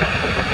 you